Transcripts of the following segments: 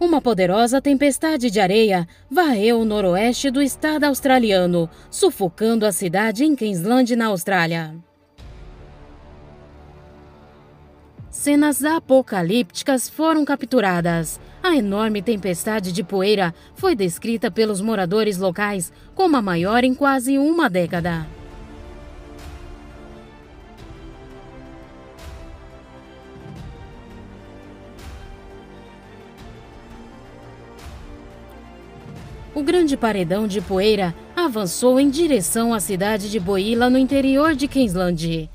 Uma poderosa tempestade de areia varreu o noroeste do estado australiano, sufocando a cidade em Queensland, na Austrália. Cenas apocalípticas foram capturadas. A enorme tempestade de poeira foi descrita pelos moradores locais como a maior em quase uma década. O grande paredão de poeira avançou em direção à cidade de Boila, no interior de Queensland.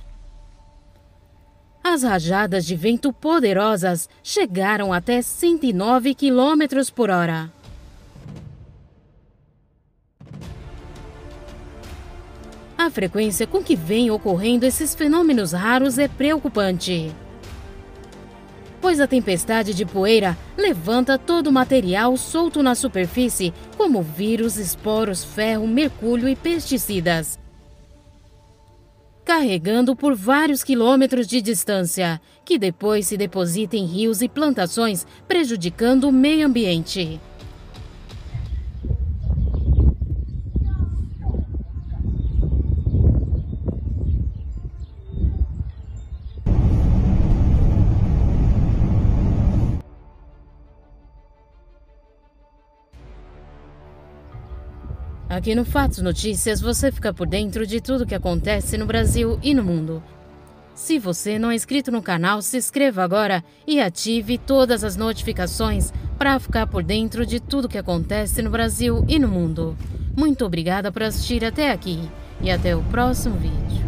As rajadas de vento poderosas chegaram até 109 km por hora. A frequência com que vem ocorrendo esses fenômenos raros é preocupante pois a tempestade de poeira levanta todo o material solto na superfície, como vírus, esporos, ferro, mercúrio e pesticidas. Carregando por vários quilômetros de distância, que depois se deposita em rios e plantações, prejudicando o meio ambiente. Aqui no Fatos Notícias você fica por dentro de tudo que acontece no Brasil e no mundo. Se você não é inscrito no canal, se inscreva agora e ative todas as notificações para ficar por dentro de tudo que acontece no Brasil e no mundo. Muito obrigada por assistir até aqui e até o próximo vídeo.